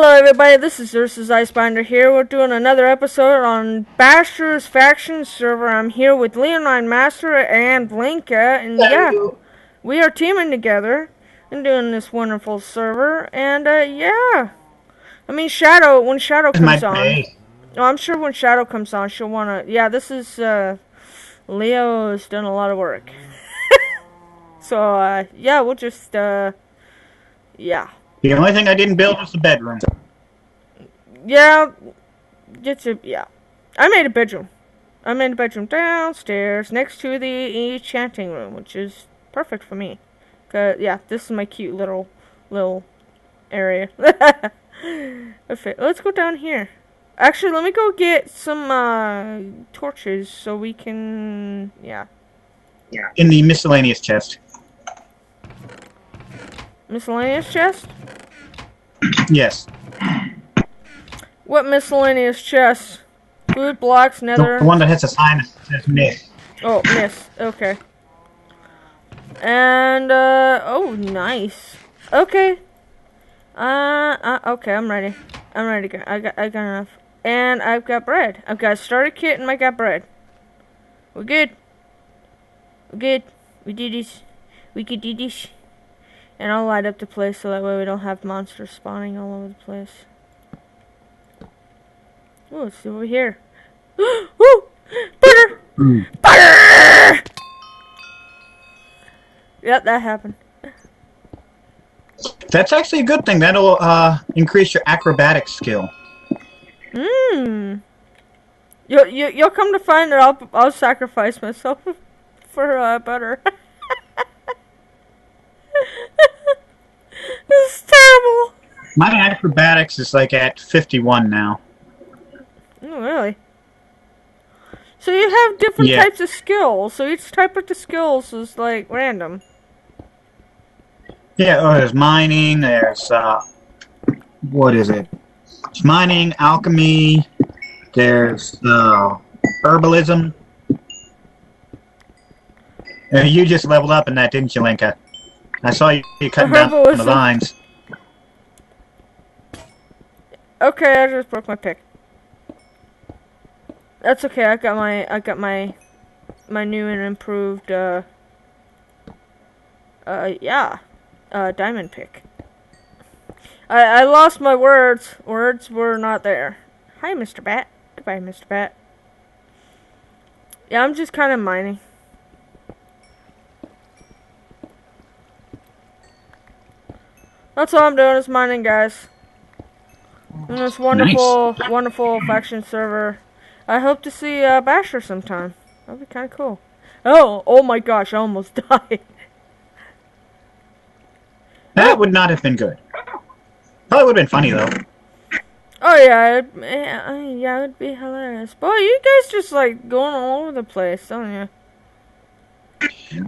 Hello, everybody. This is Xerxus Icebinder here. We're doing another episode on Bashur's Faction server. I'm here with Leonine Master and Lennka, and yeah, we are teaming together and doing this wonderful server. And uh, yeah, I mean Shadow. When Shadow comes on, oh, I'm sure when Shadow comes on, she'll wanna. Yeah, this is uh, Leo has done a lot of work. so uh, yeah, we'll just uh, yeah. The only thing I didn't build was the bedroom. Yeah, it's a yeah. I made a bedroom. I made a bedroom downstairs next to the enchanting room, which is perfect for me. Cause yeah, this is my cute little little area. okay, let's go down here. Actually, let me go get some uh, torches so we can yeah. Yeah. In the miscellaneous chest. Miscellaneous chest? Yes. What miscellaneous chest? Food, blocks, nether. The one that has a sign that says miss. Oh, miss. Okay. And, uh, oh, nice. Okay. Uh, uh, okay, I'm ready. I'm ready to go. I got, I got enough. And I've got bread. I've got a starter kit and I got bread. We're good. We're good. We did this. We could do this. And I'll light up the place so that way we don't have monsters spawning all over the place. Oh, let's see over here. Woo! Butter! Mm. Butter! Yep, that happened. That's actually a good thing. That'll uh, increase your acrobatic skill. Hmm. You you you'll come to find that I'll I'll sacrifice myself for uh, butter. this is terrible. My acrobatics is like at 51 now. Oh, really? So you have different yeah. types of skills. So each type of the skills is like random. Yeah, oh, there's mining, there's, uh, what is it? It's mining, alchemy, there's, uh, herbalism. Uh, you just leveled up in that, didn't you, Lennka? I saw you, you cutting down the vines. Okay, I just broke my pick. That's okay. I got my I got my my new and improved uh uh yeah uh diamond pick. I I lost my words. Words were not there. Hi, Mr. Bat. Goodbye, Mr. Bat. Yeah, I'm just kind of mining. That's all I'm doing is mining, guys. In this wonderful, nice. wonderful faction server. I hope to see uh, Bashur sometime. That'd be kind of cool. Oh, oh my gosh, I almost died. That would not have been good. Probably would have been funny, though. Oh, yeah, it, yeah, it would be hilarious. Boy, you guys just, like, going all over the place, don't you?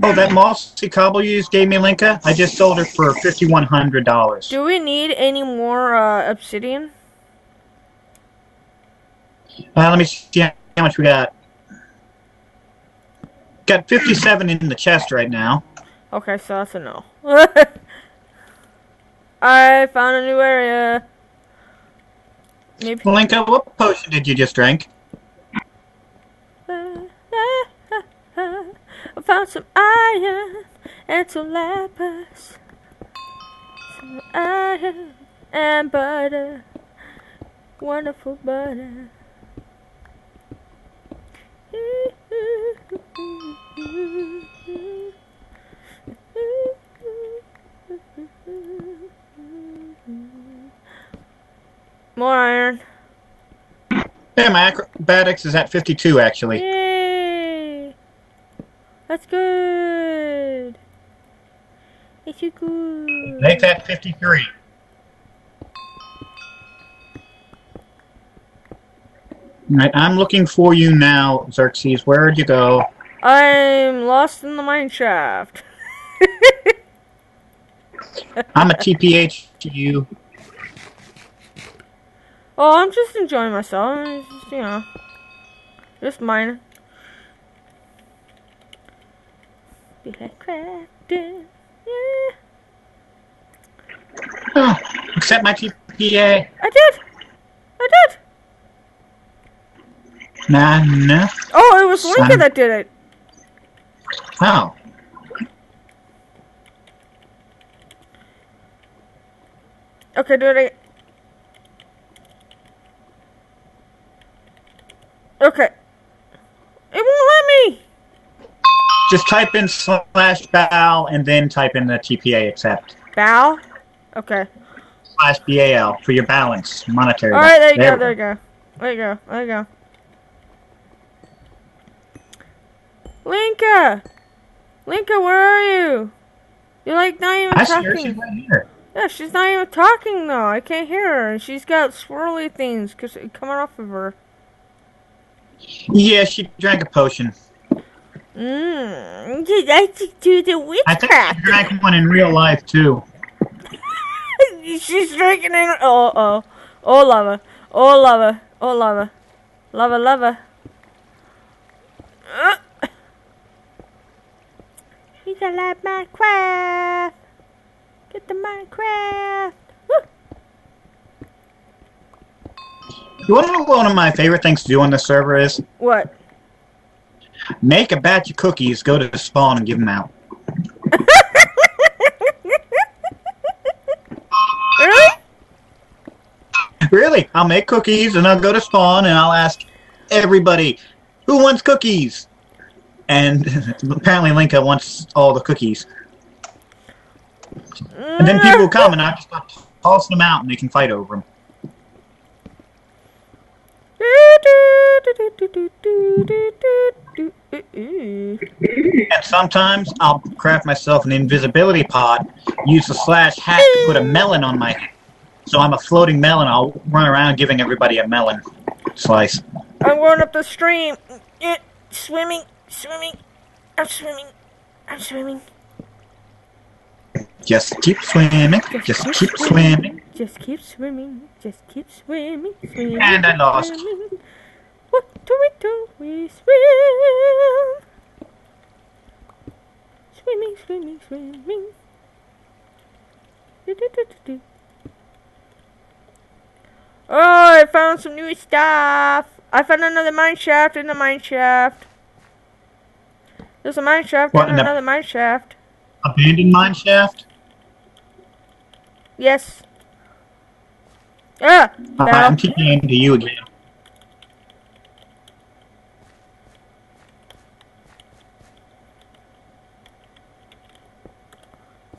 Oh, that mossy cobble you gave me, Lennka? I just sold her for $5,100. Do we need any more uh, obsidian? Uh, let me see how much we got. Got 57 in the chest right now. Okay, so that's a no. I found a new area. Maybe. Lennka, what potion did you just drink? I found some iron and some lapis. Some iron and butter. Wonderful butter. More iron. Yeah, my acrobatics is at 52, actually. Yay! That's good. It's good. Make that 53. Right, I'm looking for you now, Xerxus. Where'd you go? I'm lost in the mine shaft. I'm a TPA to you. Oh, I'm just enjoying myself. Just, you know, just mining. Be like crafting, yeah. Oh, accept my TPA? I did. I did. Nah, nah. Oh, it was Lennka Son. that did it. How? Okay, do it again. Okay. It won't let me. Just type in slash BAL and then type in the TPA accept. Bow. Okay. Slash BAL for your balance, monetary. All right, there you go. There you go. There you go. There you go. Lennka. Lennka, where are you? You're like not even I talking. She's right here. Yeah, she's not even talking though. I can't hear her. And she's got swirly things 'cause coming off of her. Yeah, she drank a potion. Mmm. Did I do the I think witchcraft? she drank one in real life too. She's drinking in. Oh, oh. Oh, lava. Oh, lava. Oh, lava. Lava, lava. Uh. He's a like Minecraft. Get the Minecraft. You want to know one of my favorite things to do on this server is? What? Make a batch of cookies, go to the spawn, and give them out. Really? I'll make cookies, and I'll go to spawn, and I'll ask everybody, who wants cookies? And apparently Lennka wants all the cookies. And then people mm. come, and I just tossing them out, and they can fight over them. And sometimes I'll craft myself an invisibility pod, use the slash hack to put a melon on my head. So I'm a floating melon. I'll run around giving everybody a melon slice. I'm going up the stream. Eh, Swimming, swimming. I'm swimming. I'm swimming. Just keep swimming. Just keep swimming. Just keep swimming. Just keep swimming. swimming And I lost. Swimming. What do we do? We swim. Swimming, swimming, swimming. Do, do, do, do, do. Oh, I found some new stuff. I found another mine shaft in the mine shaft. There's a mine shaft What, and in the- another mine shaft. Abandoned mine shaft? Yes. Ah, Uh, I'm TPing to you again.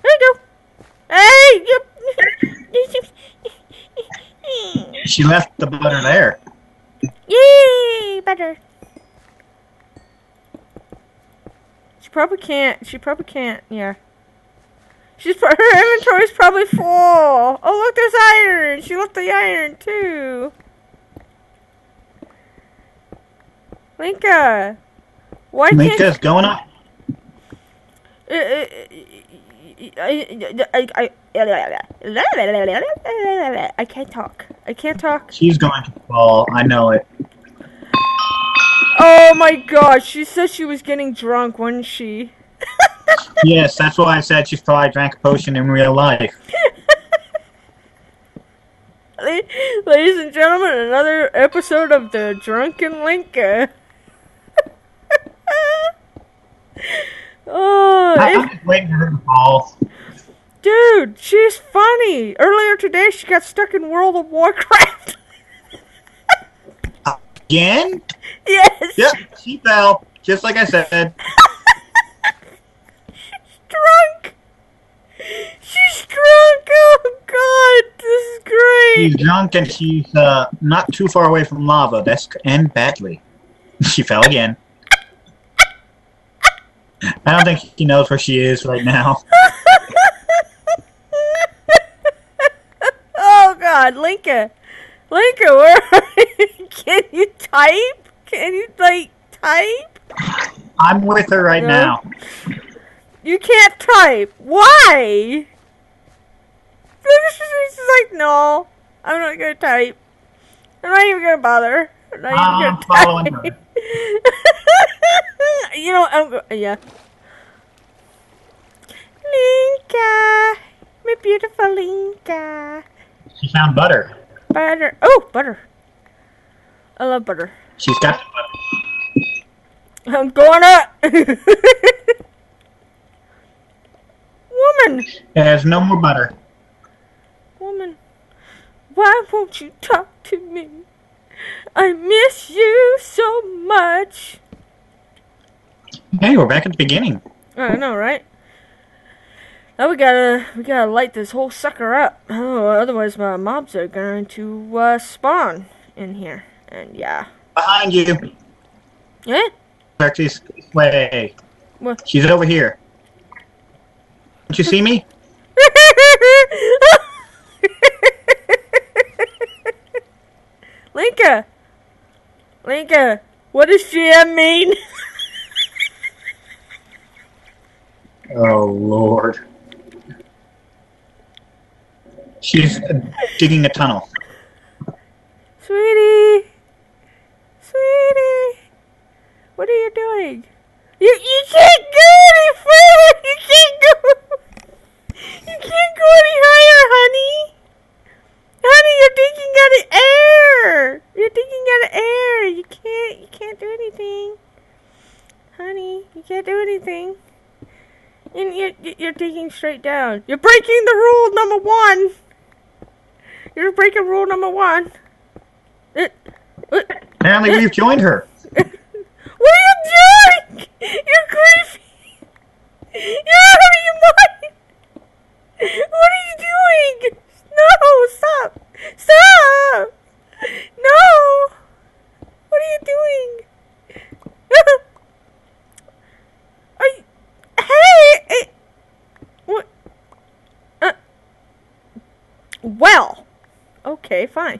There you go. Hey, you. She left the butter there. Yay, butter. She probably can't. She probably can't. Yeah. She's her inventory's probably full. Oh look, there's iron. She left the iron too. Lennka, why can't Lennka's going up. Uh, uh, I, I, I, I can't talk. I can't talk. She's going to fall. I know it. Oh my gosh, she said she was getting drunk, wasn't she? Yes, that's why I said she's probably drank a potion in real life. Ladies and gentlemen, another episode of the Drunken Lennka. oh, I- I'm just waiting for her to fall. Dude, she's funny. Earlier today, she got stuck in World of Warcraft. Again? yes. Yep, she fell. Just like I said. she's drunk. She's drunk. Oh God, this is great. She's drunk and she's uh, not too far away from lava. That's and badly. She fell again. I don't think she knows where she is right now. God, Lennka, Lennka, where are you? Can you type? Can you like type? I'm with her right No. now. You can't type. Why? She's like, no, I'm not gonna type. I'm not even gonna bother. I'm not ah, I'm even gonna following type. you know, I'm yeah. Lennka, my beautiful Lennka. She found butter. Butter. Oh, butter. I love butter. She's got the butter. I'm going up. Woman, There's no more butter. woman, why won't you talk to me? I miss you so much. Hey, we're back at the beginning. I know, right? Now we gotta we gotta light this whole sucker up. Oh, otherwise my mobs are going to uh, spawn in here. And yeah. Behind you. Eh? Xerxus, way. What? She's over here. Don't you see me? Lennka! Lennka, what does GM mean? Oh, Lord. She's digging a tunnel. Sweetie! Sweetie! What are you doing? You you can't go any further! You can't go You can't go any higher, honey! Honey, you're digging out of air! You're digging out of air! You can't you can't do anything. Honey, you can't do anything. And you're, you're digging straight down. You're breaking the rule number one! You're breaking rule number one. It, it, Apparently, we've joined her. what are you doing? You're creepy. You're out of your mind. What are you doing? No, stop. Stop. No. What are you doing? Are you, hey. What? Uh, well. Okay, fine.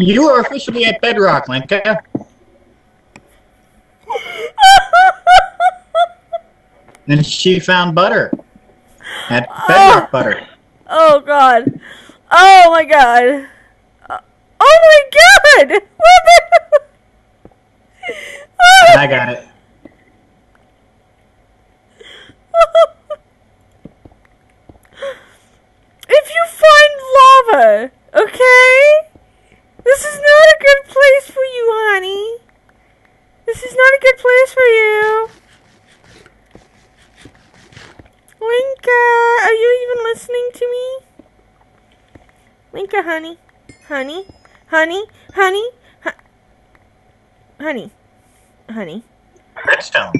You are officially at Bedrock, Lennka. And she found butter. At Bedrock ah! Butter. Oh god. Oh my god. Oh my god! What the I got it. if you find lava, okay? This is not a good place for you, honey. This is not a good place for you. Lennka, are you even listening to me? Lennka, honey. Honey. Honey. Honey. Hu- honey. Honey. Redstone.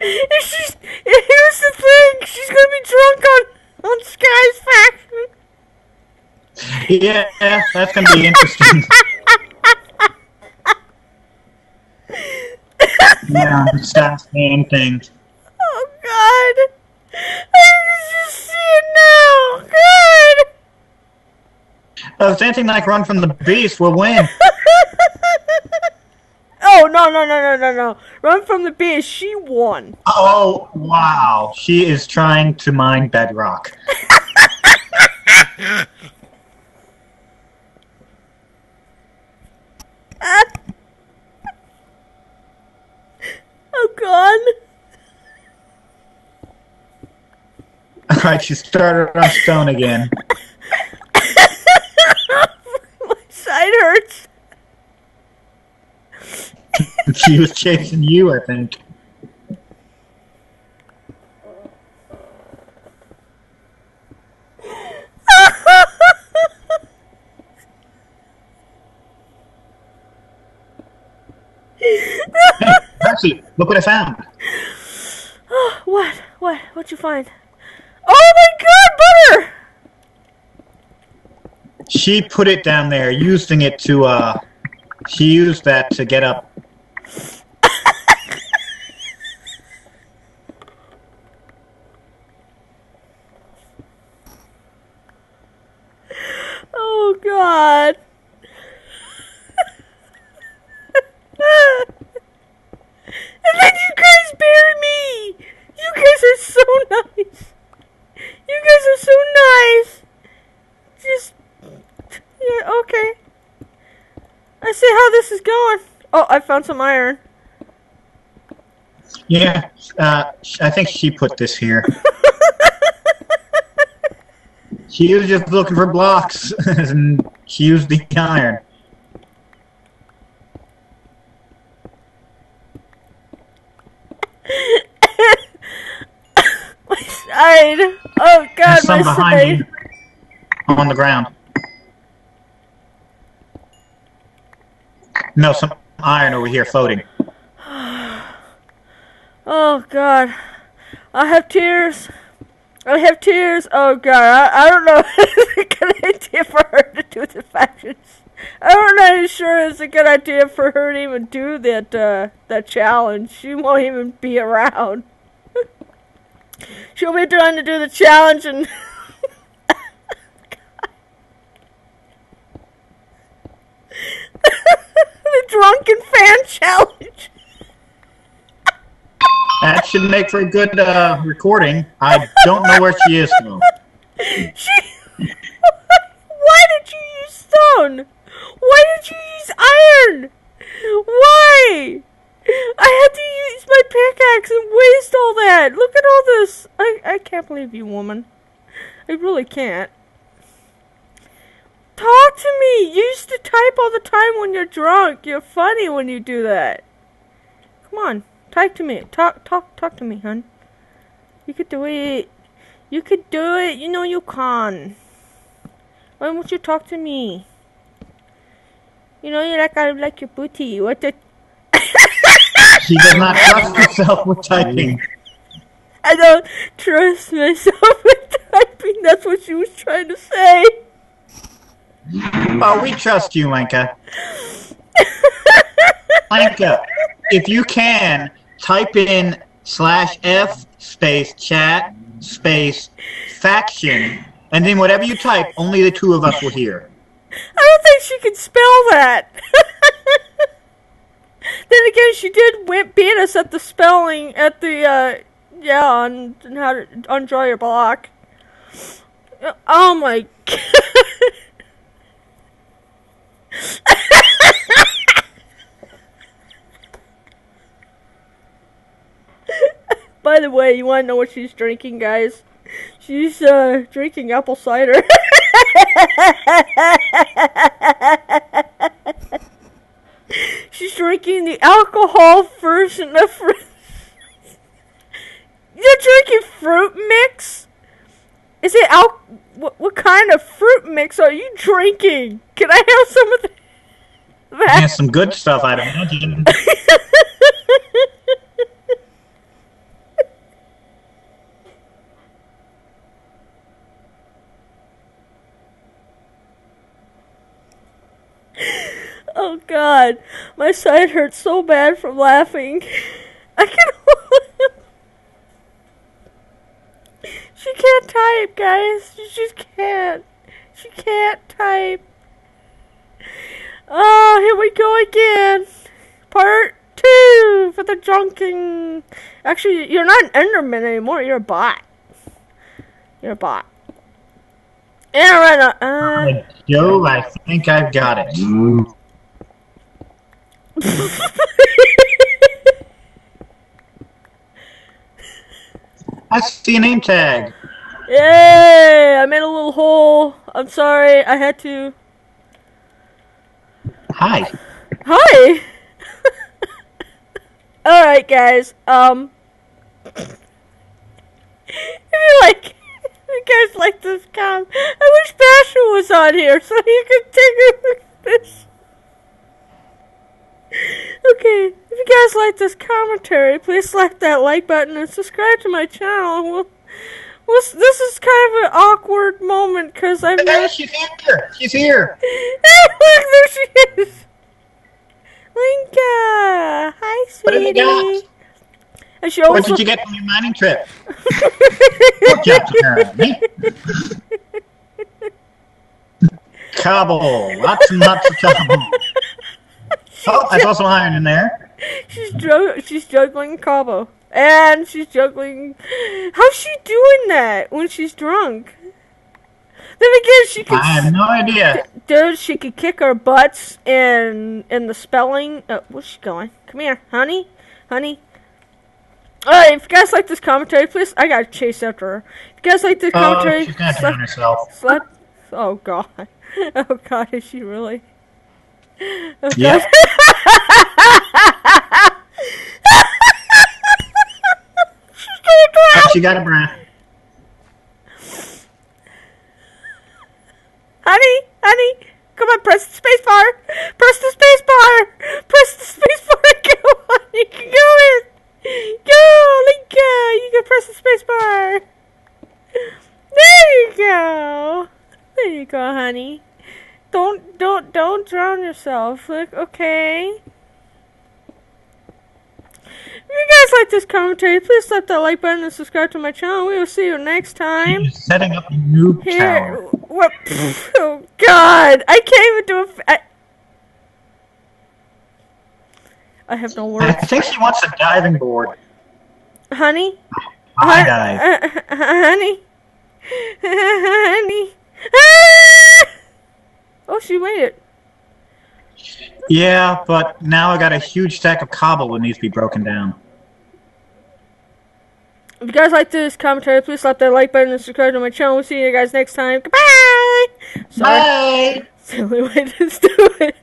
If she's, here's the thing, she's gonna be drunk on, on Sky's faction. Yeah, that's gonna be interesting. yeah, the staff man thing. Oh God! I can just see it now. It's anything like Run from the Beast, we'll win. oh no no no no no no! Run from the beast. She won. Oh, wow. She is trying to mine bedrock. oh God! Alright, she started on stone again. My side hurts. She was chasing you, I think. Hey, Percy, look what I found. Oh, what? What? What'd you find? Oh my God! Butter! She put it down there, using it to, uh, she used that to get up oh god. and then you guys bury me. You guys are so nice. You guys are so nice. Just yeah, okay. I see how this is going found some iron. Yeah, uh, I think she put this here. she was just looking for blocks, and she used the iron. my side. Oh God, There's some my behind side. you on the ground. No, some iron over here floating. Oh God, I have tears. I have tears. Oh God, I, I don't know if it's a good idea for her to do the factions. I'm not know if sure it's a good idea for her to even do that uh, that challenge. She won't even be around. She'll be trying to do the challenge and. the drunken fan challenge. That should make for a good uh, recording. I don't know where she is though. She. Why did you use stone? Why did you use iron? Why? I had to use my pickaxe and waste all that. Look at all this. I, I can't believe you, woman. I really can't. Talk to me. You used to type all the time when you're drunk. You're funny when you do that. Come on, talk to me. Talk, talk, talk to me, hun. You could do it. You could do it. You know you can. Why won't you talk to me? You know you like I like your booty. What the? She does not trust herself with typing. I don't trust myself with typing. That's what she was trying to say. Oh, we trust you, Lennka. Lennka, if you can, type in slash F space chat space faction, and then whatever you type, only the two of us will hear. I don't think she can spell that. then again, she did wi- beat us at the spelling at the uh, yeah on on how to on draw your block. Oh my god. By the way, you want to know what she's drinking, guys? She's uh, drinking apple cider. she's drinking the alcohol version of fruit. You're drinking fruit mix? Is it al- what, what kind of fruit mix are you drinking? Can I have some of the- that? Yeah, some good stuff, I'd imagine. Oh god, my side hurts so bad from laughing. I can. she can't type, guys. She just can't. She can't type. Oh, here we go again. Part two for the drunken. Actually, you're not an Enderman anymore. You're a bot. You're a bot. Yeah, right. Uh, uh, Joe, I think I've got it. I see a name tag. Yay! I made a little hole. I'm sorry. I had to. Hi. Hi. All right, guys. Um, if you like, if you guys like this com, I wish Bashur was on here so he could take a look at this. Okay, if you guys like this commentary, please slap that like button and subscribe to my channel. We'll, we'll, this is kind of an awkward moment because I've Hey, she's here. She's here. Hey, look, there she is. Lennka, hi, What have you got? sweetie. And she What did you get from your mining trip? Pork chops, apparently. Cobble. Lots and lots of cobble. Oh, I saw some iron in there. she's she's juggling Cabo, and she's juggling. How's she doing that when she's drunk? Then again, she could. I have no idea. Dude, she could kick our butts in in the spelling. Uh, where's she going? Come here, honey, honey. Alright, if you guys like this commentary, please. I gotta chase after her. If you guys like this Oh, commentary, she's gonna slap- herself. slap- Oh god. Oh god, is she really? Yep. God. She's gonna drown. She got a breath. Honey, honey, come on, press the space bar. Press the space bar. Press the space bar. Go on, you can go in. Go, Lennka, you can press the space bar. There you go. There you go, honey. Don't, don't, don't drown yourself. Look, okay. If you guys like this commentary, please slap that like button and subscribe to my channel. We will see you next time. She's setting up a new Here, what? Oh God! I can't even do a. I, I have no words. I think she wants a diving board. honey. I Hon- dive. uh, honey, honey. Oh, she made it. Yeah, but now I got a huge stack of cobble that needs to be broken down. If you guys like this commentary, please slap that like button and subscribe to my channel. We'll see you guys next time. Goodbye. Sorry, Bye! silly way to do it.